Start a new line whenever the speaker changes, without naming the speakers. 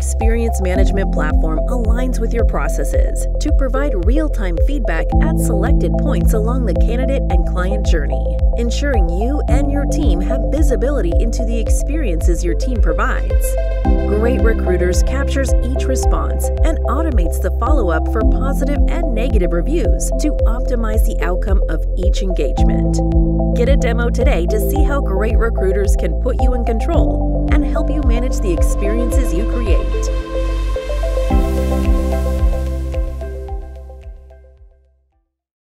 experience management platform aligns with your processes to provide real time feedback at selected points along the candidate and client journey, ensuring you and your team have visibility into the experiences your team provides. Great Recruiters captures each response and automates the follow up for positive and negative reviews to optimize the outcome of each engagement. Get a demo today to see how Great Recruiters can put you in control and help you manage the experiences you create.